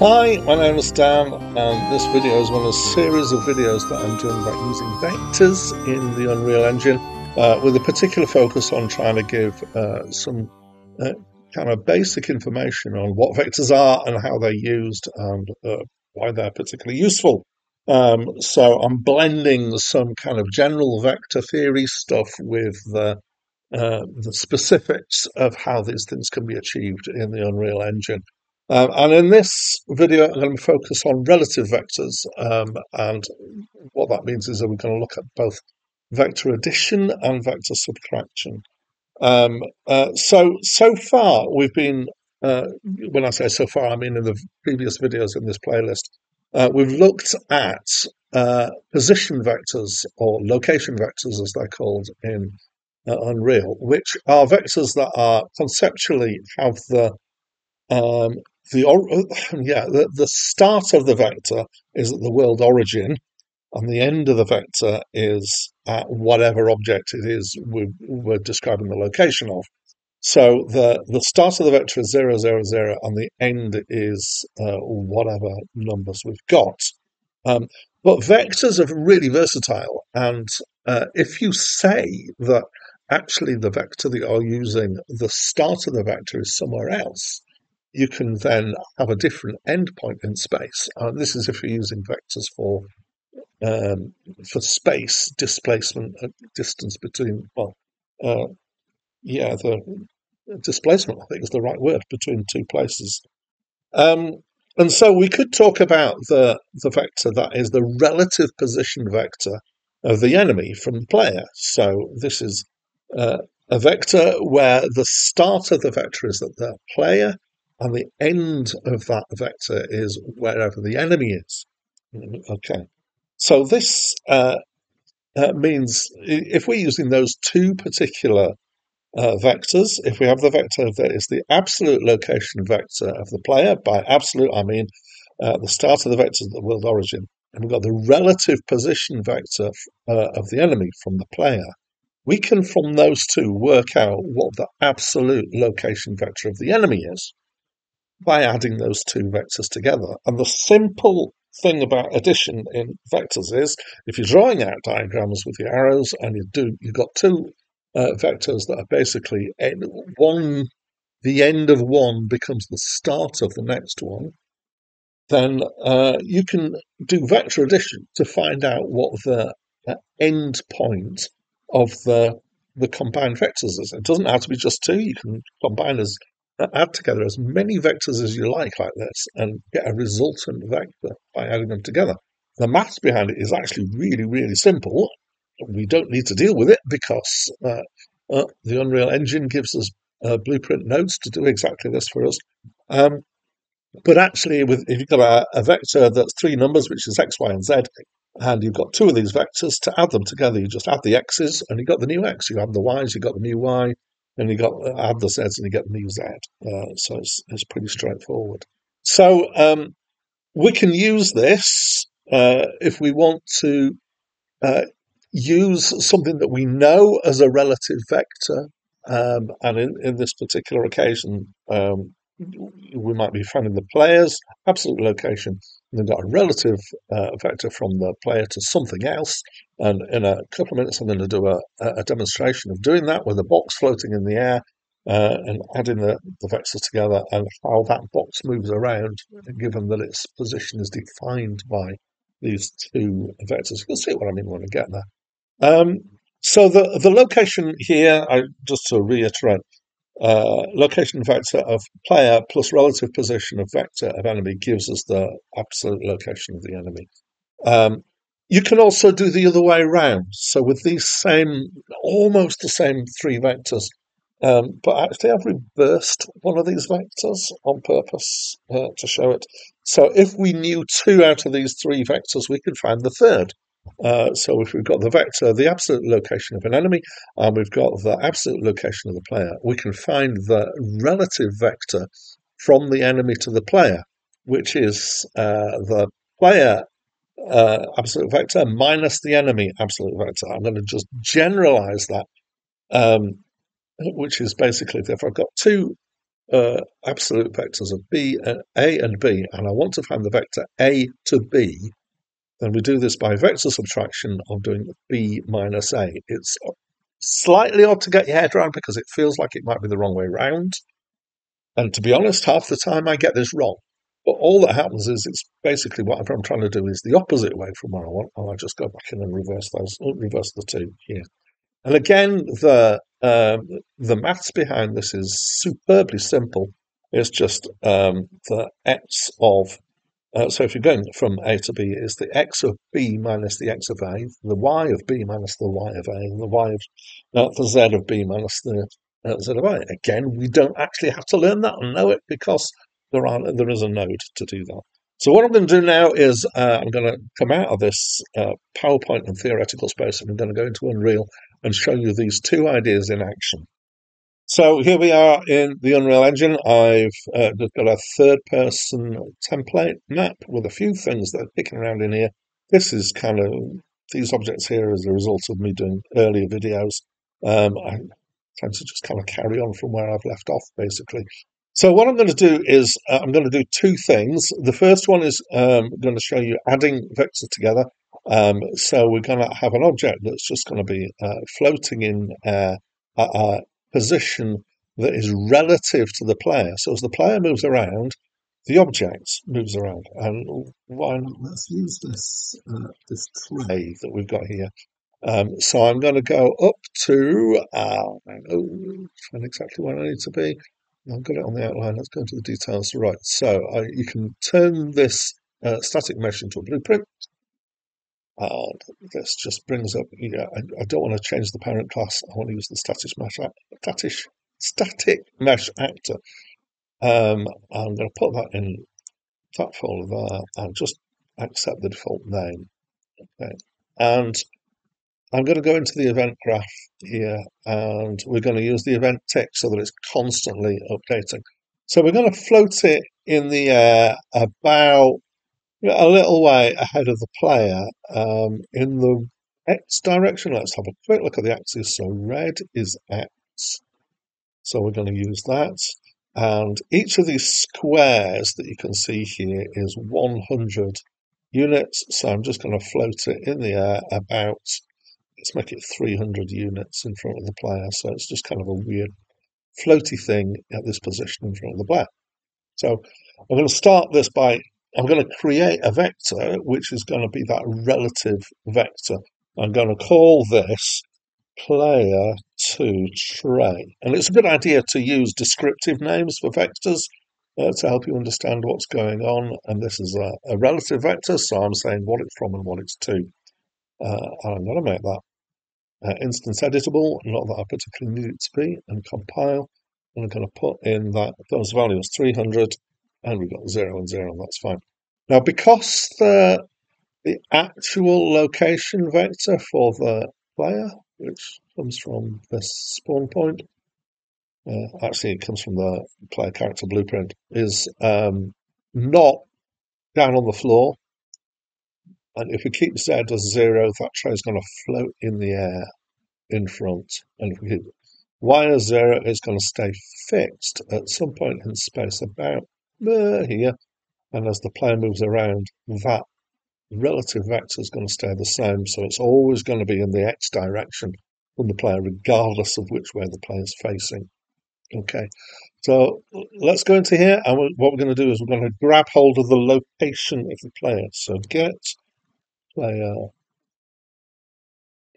Hi, my name is Dan, and this video is one of a series of videos that I'm doing about using vectors in the Unreal Engine, uh, with a particular focus on trying to give uh, some uh, kind of basic information on what vectors are and how they're used and uh, why they're particularly useful. Um, so I'm blending some kind of general vector theory stuff with the, uh, the specifics of how these things can be achieved in the Unreal Engine. Um, and in this video, I'm going to focus on relative vectors. Um, and what that means is that we're going to look at both vector addition and vector subtraction. Um, uh, so, so far, we've been, uh, when I say so far, I mean in the previous videos in this playlist, uh, we've looked at uh, position vectors or location vectors, as they're called in uh, Unreal, which are vectors that are conceptually have the um, the yeah the, the start of the vector is at the world origin and the end of the vector is at whatever object it is we're, we're describing the location of. So the the start of the vector is 0 0 0 and the end is uh, whatever numbers we've got. Um, but vectors are really versatile and uh, if you say that actually the vector that you're using the start of the vector is somewhere else you can then have a different endpoint in space. Uh, this is if you're using vectors for um, for space displacement, distance between well, uh, yeah, the displacement I think is the right word between two places. Um, and so we could talk about the the vector that is the relative position vector of the enemy from the player. So this is uh, a vector where the start of the vector is at the player and the end of that vector is wherever the enemy is. Okay, so this uh, uh, means if we're using those two particular uh, vectors, if we have the vector that is the absolute location vector of the player, by absolute I mean uh, the start of the vector at the world origin, and we've got the relative position vector uh, of the enemy from the player, we can from those two work out what the absolute location vector of the enemy is by adding those two vectors together. And the simple thing about addition in vectors is if you're drawing out diagrams with your arrows and you do you've got two uh, vectors that are basically one the end of one becomes the start of the next one then uh, you can do vector addition to find out what the uh, end point of the the combined vectors is. It doesn't have to be just two. You can combine as add together as many vectors as you like like this and get a resultant vector by adding them together. The maths behind it is actually really, really simple. We don't need to deal with it because uh, uh, the Unreal Engine gives us uh, blueprint nodes to do exactly this for us. Um, but actually, with if you've got a, a, vector that's three numbers, which is x, y, and z, and you've got two of these vectors, to add them together, you just add the x's and you've got the new x. You add the y's, you've got the new y, and you got add the Zs and you get the new Z. Uh, so it's, it's pretty straightforward. So um, we can use this uh, if we want to uh, use something that we know as a relative vector. Um, and in, in this particular occasion, um, we might be finding the player's absolute location and they've got a relative uh, vector from the player to something else. And in a couple of minutes, I'm going to do a, a demonstration of doing that with a box floating in the air uh, and adding the, the vectors together and how that box moves around, given that its position is defined by these two vectors. You'll see what I mean when I get there. Um, so the the location here, I, just to reiterate, uh, location vector of player plus relative position of vector of enemy gives us the absolute location of the enemy. Um, you can also do the other way around. So with these same, almost the same three vectors, um, but actually I've reversed one of these vectors on purpose uh, to show it. So if we knew two out of these three vectors, we could find the third. Uh, so if we've got the vector, the absolute location of an enemy, and we've got the absolute location of the player, we can find the relative vector from the enemy to the player, which is uh, the player uh, absolute vector minus the enemy absolute vector. I'm going to just generalize that, um, which is basically if I've got two uh, absolute vectors of b, and a and b, and I want to find the vector a to b, then we do this by vector subtraction of doing b minus a. It's slightly odd to get your head around because it feels like it might be the wrong way round. And to be honest, half the time I get this wrong. But all that happens is it's basically what I'm trying to do is the opposite way from what I want, and I just go back in and reverse those, reverse the two here. And again, the um, the maths behind this is superbly simple. It's just um, the x of uh, so if you're going from A to B, is the x of B minus the x of A, the y of B minus the y of A, and the y of uh, the z of B minus the uh, z of A. Again, we don't actually have to learn that and know it because there are there is a node to do that. So what I'm going to do now is uh, I'm going to come out of this uh, PowerPoint and theoretical space and I'm going to go into Unreal and show you these two ideas in action. So here we are in the Unreal Engine. I've uh, just got a third person template map with a few things that are kicking around in here. This is kind of, these objects here as a result of me doing earlier videos. Um, I tend to just kind of carry on from where I've left off, basically. So what I'm going to do is uh, I'm going to do two things. The first one is um, going to show you adding vectors together. Um, so we're going to have an object that's just going to be uh, floating in at position that is relative to the player. So as the player moves around, the object moves around. And why not? Let's use this uh, this tray that we've got here. Um, so I'm going to go up to, uh, find exactly where I need to be. I've got it on the outline. Let's go into the details. Right. So uh, you can turn this uh, static mesh into a blueprint. And this just brings up, yeah, I, I, don't want to change the parent class. I want to use the static mesh, static, static mesh actor. Um, I'm going to put that in that folder there and just accept the default name. Okay. And I'm going to go into the event graph here and we're going to use the event tick so that it's constantly updating. So we're going to float it in the air about a little way ahead of the player um, in the x direction. Let's have a quick look at the axis. So red is x. So we're going to use that. And each of these squares that you can see here is 100 units. So I'm just going to float it in the air about, let's make it 300 units in front of the player. So it's just kind of a weird floaty thing at this position in front of the player. So I'm going to start this by I'm going to create a vector which is going to be that relative vector. I'm going to call this player to tray. And it's a good idea to use descriptive names for vectors uh, to help you understand what's going on. And this is a, a, relative vector, so I'm saying what it's from and what it's to. Uh, I'm going to make that uh, instance editable, not that I particularly need it to be, and compile. And I'm going to put in that those values 300 and we've got 0 and 0, and that's fine. Now, because the, the actual location vector for the player, which comes from this spawn point, uh, actually it comes from the player character blueprint, is um, not down on the floor. And if we keep Z as zero, that tray is going to float in the air in front. And if we keep Y as zero, it's going to stay fixed at some point in space about here and as the player moves around, that relative vector is going to stay the same. So it's always going to be in the x direction from the player, regardless of which way the player is facing. Okay, so let's go into here, and what we're going to do is we're going to grab hold of the location of the player. So get player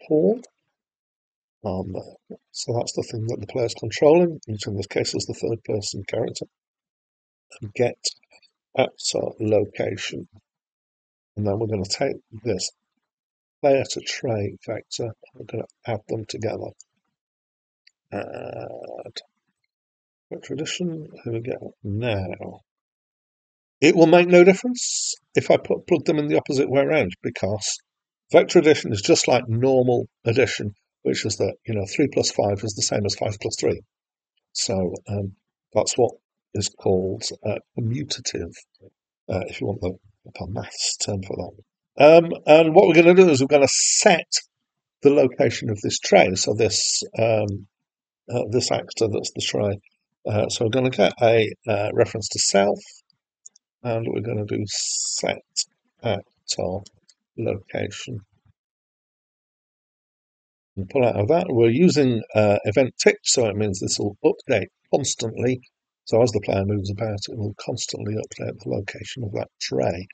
pawn. Um, so that's the thing that the player is controlling, which in this case is the third person character. Get at location. And then we're going to take this player to tray vector we're going to add them together. Add vector addition, here we go. Now, it will make no difference if I put plug them in the opposite way around because vector addition is just like normal addition, which is that, you know, 3 plus 5 is the same as 5 plus 3. So um, that's what is called uh, commutative, uh, if you want the, the maths term for that. Um, and what we're going to do is we're going to set the location of this tray. So this um, uh, this actor that's the tray Uh, so we're going to get a uh, reference to self, and we're going to do set actor location. And pull out of that. We're using uh, event tick, so it means this will update constantly. So as the player moves about, it will constantly update the location of that tray.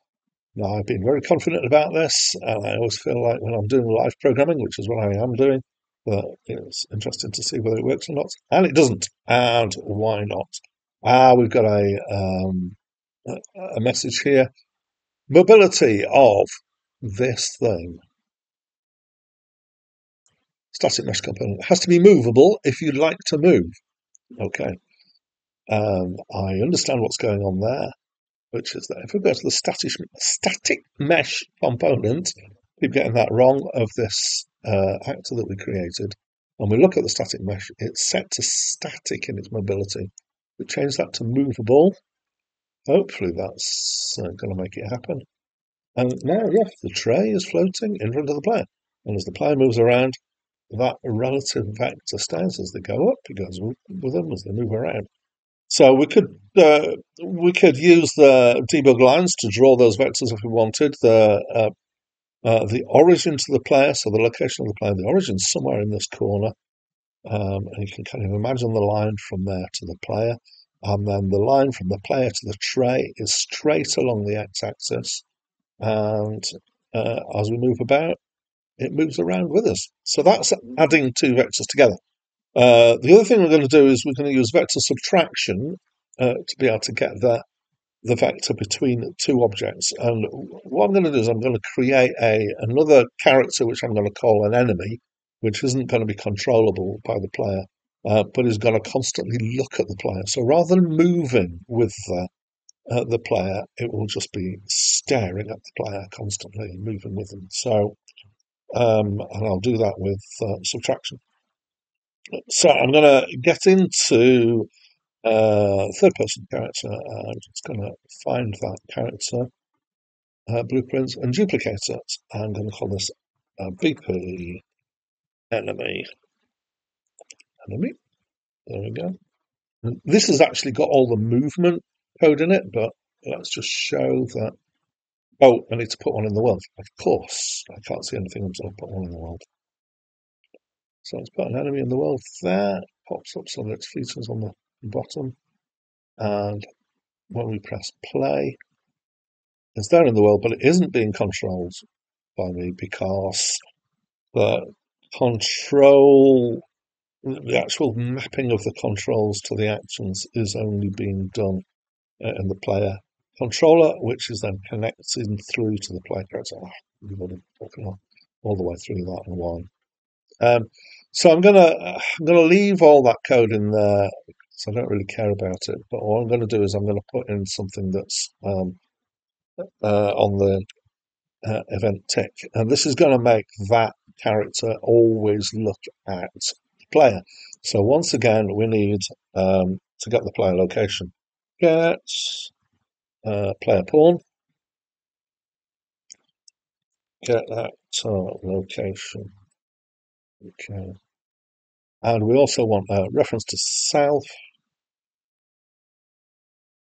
Now, I've been very confident about this, and I always feel like when I'm doing live programming, which is what I am doing, that it's interesting to see whether it works or not. And it doesn't. And why not? Ah, we've got a, um, a message here. Mobility of this thing. Static mesh component has to be movable if you'd like to move. Okay. Um, I understand what's going on there which is that if we go to the static, static mesh component, keep getting that wrong, of this uh, actor that we created, and we look at the static mesh, it's set to static in its mobility. We change that to movable. Hopefully that's uh, going to make it happen. And now, yes, the tray is floating in front of the player. And as the player moves around, that relative vector stays as they go up. It goes with them as they move around. So we could uh, we could use the debug lines to draw those vectors if we wanted. The uh, uh, the origin to the player, so the location of the player, the origin somewhere in this corner, um, and you can kind of imagine the line from there to the player, and then the line from the player to the tray is straight along the x-axis, and uh, as we move about, it moves around with us. So that's adding two vectors together. Uh, the other thing we're going to do is we're going to use vector subtraction uh, to be able to get the, the vector between two objects. And what I'm going to do is I'm going to create a another character which I'm going to call an enemy, which isn't going to be controllable by the player, uh, but is going to constantly look at the player. So rather than moving with the, uh, the player, it will just be staring at the player constantly moving with them. So, um, and I'll do that with uh, subtraction. So I'm going to get into uh, third person character. I'm just going to find that character uh, blueprints and duplicate it. I'm going to call this uh, BP enemy. Enemy. There we go. And this has actually got all the movement code in it, but let's just show that. Oh, I need to put one in the world. Of course, I can't see anything until I put one in the world. So let's put an enemy in the world there, pops up some of its features on the bottom, and when we press play, it's there in the world, but it isn't being controlled by me because the control, the actual mapping of the controls to the actions is only being done uh, in the player controller, which is then connected through to the player character. Oh, we've already talking all the way through that why. Um, so I'm gonna I'm gonna leave all that code in there because I don't really care about it. But what I'm going to do is I'm going to put in something that's um, uh, on the uh, event tick, and this is going to make that character always look at the player. So once again, we need um, to get the player location. Get uh, player pawn. Get that uh, location. Okay. And we also want a reference to self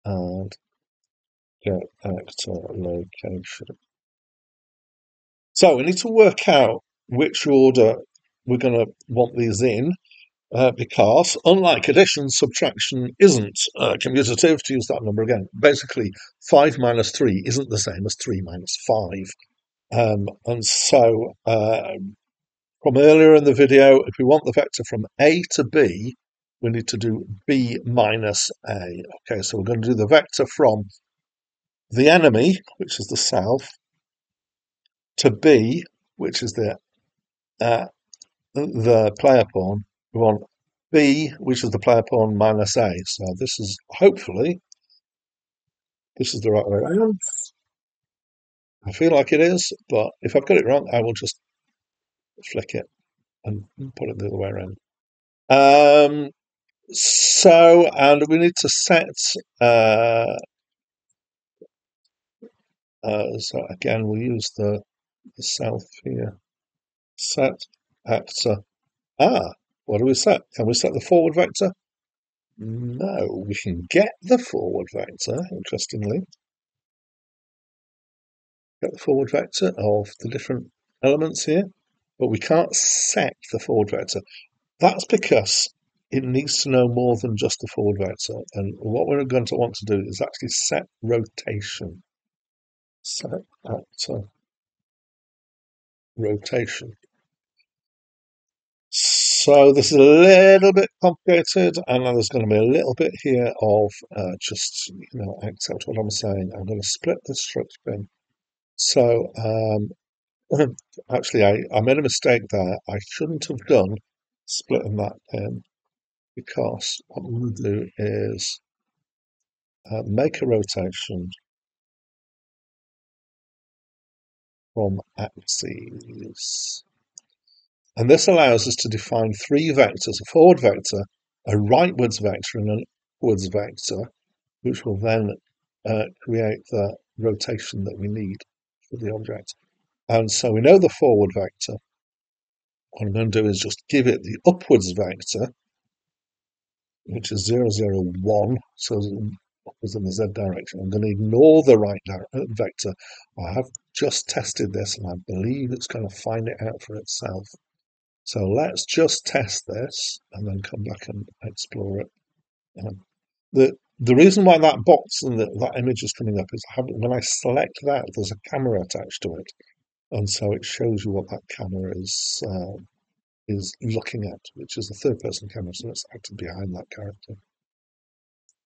and get actor location. So we need to work out which order we're going to want these in uh, because unlike addition, subtraction isn't uh, commutative, to use that number again. Basically, 5 minus 3 isn't the same as 3 minus 5. Um, and so uh, from earlier in the video, if we want the vector from A to B, we need to do B minus A. Okay, so we're going to do the vector from the enemy, which is the self, to B, which is the uh, the player pawn. We want B, which is the player pawn minus A. So this is hopefully this is the right way around. I feel like it is, but if I've got it wrong, I will just flick it and put it the other way around. Um, so, and we need to set, uh, uh, so again, we use the, the self here. Set actor. Ah, what do we set? Can we set the forward vector? No, we can get the forward vector, interestingly. Get the forward vector of the different elements here, but we can't set the forward vector. That's because it needs to know more than just the forward vector. And what we're going to want to do is actually set rotation. Set vector rotation. So this is a little bit complicated, and there's going to be a little bit here of uh, just, you know, accept what I'm saying. I'm going to split the structure in. So um, actually, I, I made a mistake there. I shouldn't have done splitting that in because what I'm going to do is uh, make a rotation from axes. And this allows us to define three vectors, a forward vector, a rightwards vector, and an upwards vector, which will then uh, create the rotation that we need for the object. And so we know the forward vector. What I'm going to do is just give it the upwards vector, which is 0, 0, 1, so upwards in the z direction. I'm going to ignore the right uh, vector. I have just tested this and I believe it's going to find it out for itself. So let's just test this and then come back and explore it. Um, the the reason why that box and the, that image is coming up is I when I select that, there's a camera attached to it, and so it shows you what that camera is uh, is looking at, which is a third person camera, so it's acted behind that character.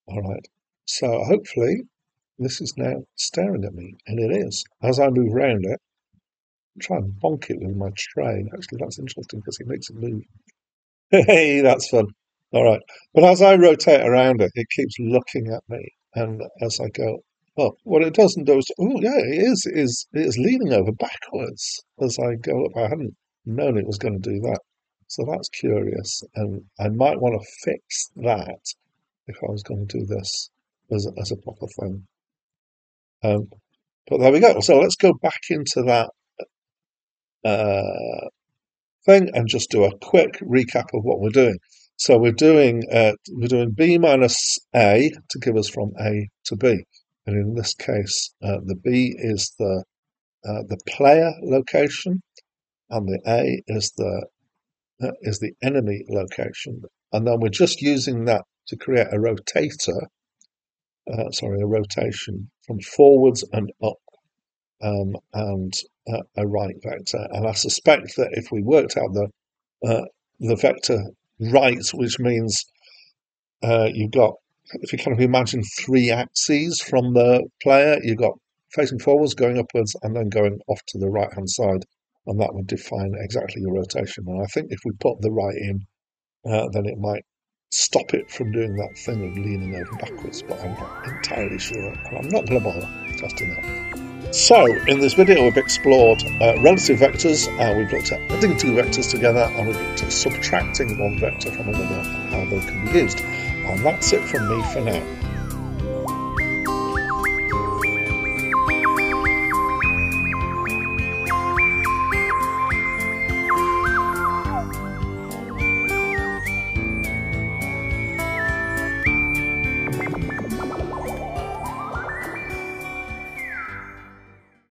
All right, so hopefully this is now staring at me, and it is. As I move around it, try and bonk it with my train. Actually, that's interesting because it makes it move. hey, that's fun. All right. But as I rotate around it, it keeps looking at me. And as I go up, what it doesn't do is, oh, yeah, it is, is, it is leaning over backwards as I go up. I hadn't known it was going to do that. So that's curious. And I might want to fix that if I was going to do this as a, as a proper thing. Um, but there we go. So let's go back into that uh, thing and just do a quick recap of what we're doing. So we're doing uh, we're doing b minus a to give us from a to b, and in this case, uh, the b is the uh, the player location, and the a is the uh, is the enemy location, and then we're just using that to create a rotator. Uh, sorry, a rotation from forwards and up um, and uh, a right vector. And I suspect that if we worked out the uh, the vector right, which means uh, you've got, if you kind of imagine three axes from the player, you've got facing forwards, going upwards, and then going off to the right hand side, and that would define exactly your rotation. And I think if we put the right in, uh, then it might stop it from doing that thing of leaning over backwards, but I'm not entirely sure, and I'm not going to bother testing that. So, in this video we've explored uh, relative vectors, uh, we've looked at putting two vectors together, and we've looked at subtracting one vector from another and how they can be used. And that's it from me for now.